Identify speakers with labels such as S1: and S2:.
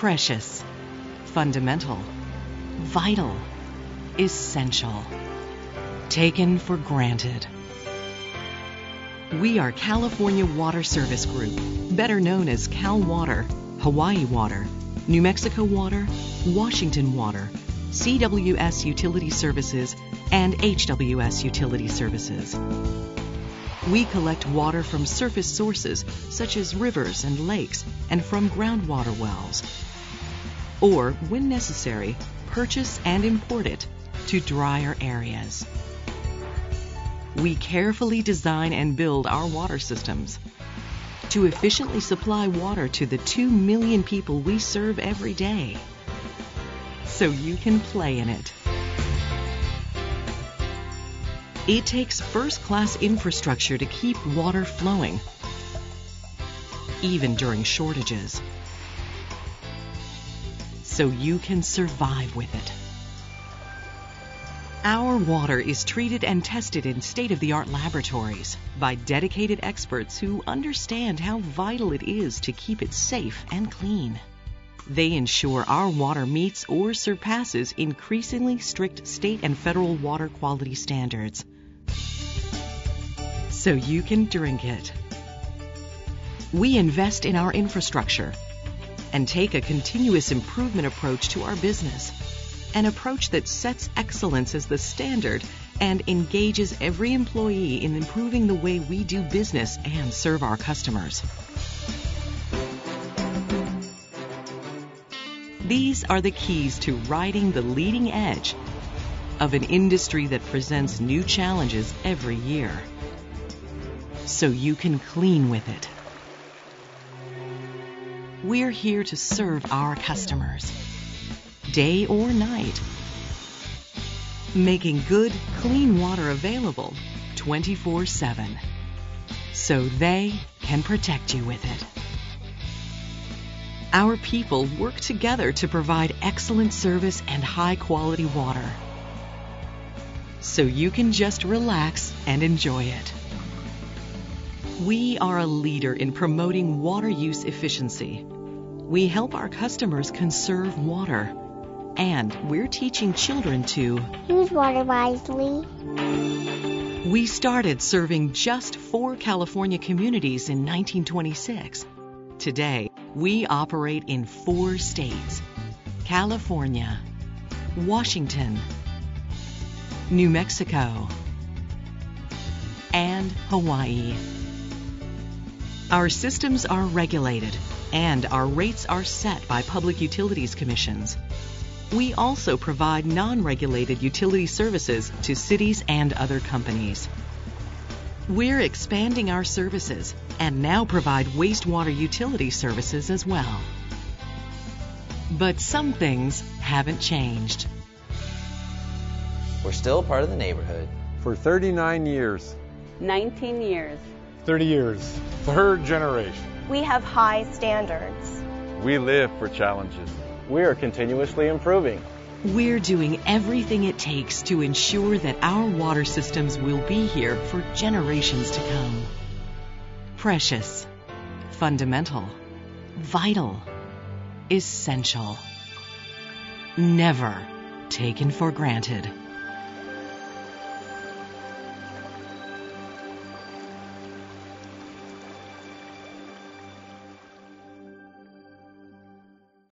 S1: Precious, fundamental, vital, essential. Taken for granted. We are California Water Service Group, better known as Cal Water, Hawaii Water, New Mexico Water, Washington Water, CWS Utility Services, and HWS Utility Services. We collect water from surface sources such as rivers and lakes and from groundwater wells. Or, when necessary, purchase and import it to drier areas. We carefully design and build our water systems to efficiently supply water to the 2 million people we serve every day. So you can play in it. It takes first class infrastructure to keep water flowing, even during shortages. So you can survive with it. Our water is treated and tested in state of the art laboratories by dedicated experts who understand how vital it is to keep it safe and clean. They ensure our water meets or surpasses increasingly strict state and federal water quality standards. So you can drink it. We invest in our infrastructure and take a continuous improvement approach to our business an approach that sets excellence as the standard and engages every employee in improving the way we do business and serve our customers. These are the keys to riding the leading edge of an industry that presents new challenges every year. So you can clean with it. We're here to serve our customers day or night. Making good, clean water available 24 7 so they can protect you with it. Our people work together to provide excellent service and high quality water. So you can just relax and enjoy it. We are a leader in promoting water use efficiency. We help our customers conserve water and we're teaching children to
S2: use water wisely.
S1: We started serving just four California communities in 1926. Today, we operate in four states California, Washington, New Mexico, and Hawaii. Our systems are regulated and our rates are set by public utilities commissions. We also provide non regulated utility services to cities and other companies. We're expanding our services and now provide wastewater utility services as well. But some things haven't changed.
S3: We're still a part of the neighborhood.
S4: For 39 years.
S5: 19 years.
S6: 30 years. Third generation.
S7: We have high standards.
S4: We live for challenges
S8: we are continuously improving.
S1: We're doing everything it takes to ensure that our water systems will be here for generations to come. Precious, fundamental, vital, essential. Never taken for granted.